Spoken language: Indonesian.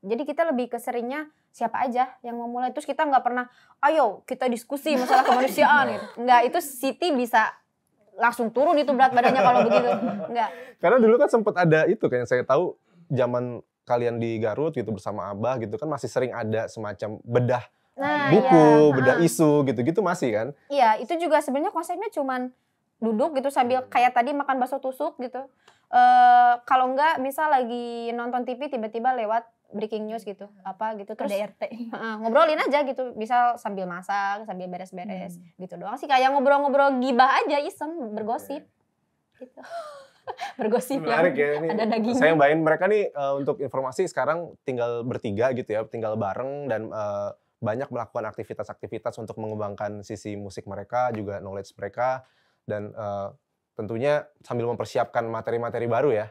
Jadi kita lebih ke seringnya siapa aja yang mau mulai. Terus kita nggak pernah, ayo kita diskusi masalah kemanusiaan gitu. Nggak, itu Siti bisa langsung turun itu berat badannya kalau begitu. Nggak. Karena dulu kan sempat ada itu kayak saya tahu zaman kalian di Garut gitu bersama Abah gitu kan masih sering ada semacam bedah Nah, buku, iya. bedah Ha-ha. isu gitu-gitu masih kan? Iya, itu juga sebenarnya konsepnya cuman duduk gitu sambil kayak tadi makan bakso tusuk gitu. Eh kalau enggak misal lagi nonton TV tiba-tiba lewat breaking news gitu, apa gitu terus KDRT. heeh, ngobrolin aja gitu, misal sambil masak, sambil beres-beres Hmm. gitu doang sih kayak ngobrol-ngobrol gibah aja iseng bergosip gitu. bergosip Menarik yang ya ini. ada dagingnya. Saya bayangin mereka nih eh, untuk informasi sekarang tinggal bertiga gitu ya, tinggal bareng dan eh, banyak melakukan aktivitas-aktivitas untuk mengembangkan sisi musik mereka, juga knowledge mereka dan eh, tentunya sambil mempersiapkan materi-materi baru ya.